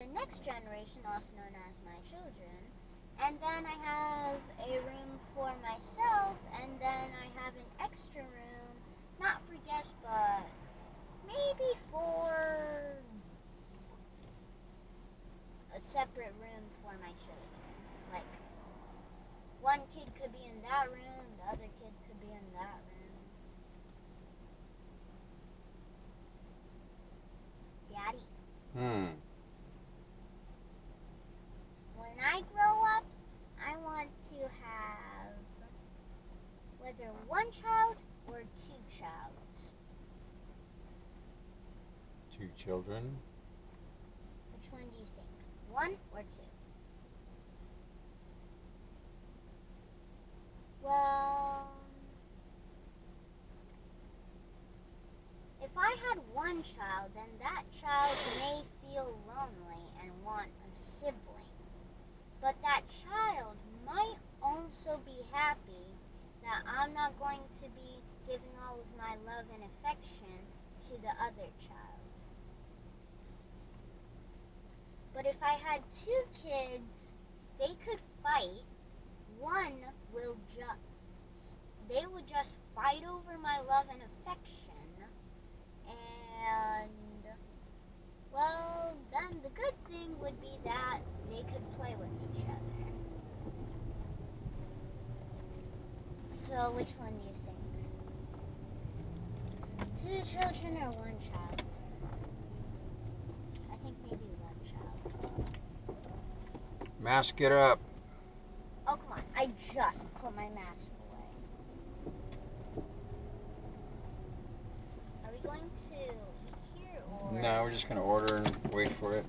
the next generation, also known as my children. And then I have a room for myself, and then I have an extra room, not for guests, but maybe for a separate room for my children. Like, one kid could be in that room, the other kid could be in that room. Daddy, Hmm. when I grow up, I want to have whether one or two childs. Two children. Which one do you think? One or two? Well, if I had one child, then that child may feel lonely and want a sibling. But that child might also be happy that I'm not going to be giving all of my love and affection to the other child. But if I had two kids, they could fight. One will just they would just fight over my love and affection. And well, then the good thing would be that they could play with each other. So which one do you think? Two children or one child? I think maybe one child. Mask it up. Oh, come on. I just put my mask away. Are we going to eat here or? No, we're just gonna order and wait for it.